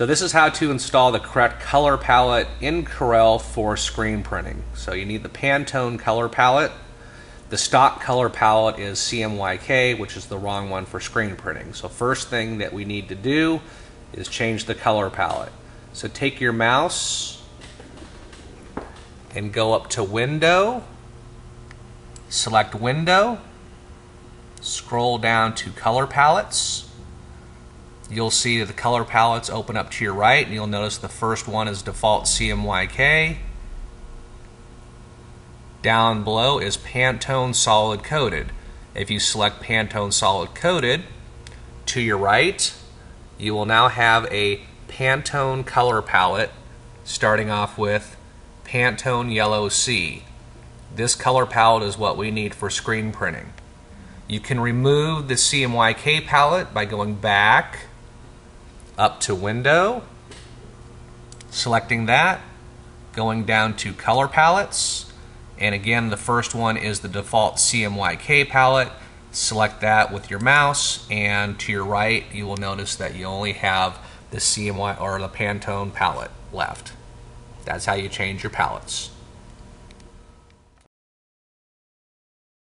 So this is how to install the correct color palette in Corel for screen printing. So you need the Pantone color palette. The stock color palette is CMYK, which is the wrong one for screen printing. So first thing that we need to do is change the color palette. So take your mouse and go up to Window, select Window, scroll down to Color Palettes, you'll see the color palettes open up to your right and you'll notice the first one is default CMYK. Down below is Pantone Solid Coated. If you select Pantone Solid Coated, to your right, you will now have a Pantone color palette starting off with Pantone Yellow C. This color palette is what we need for screen printing. You can remove the CMYK palette by going back up to window, selecting that, going down to color palettes, and again the first one is the default CMYK palette. Select that with your mouse, and to your right you will notice that you only have the CMY or the Pantone palette left. That's how you change your palettes.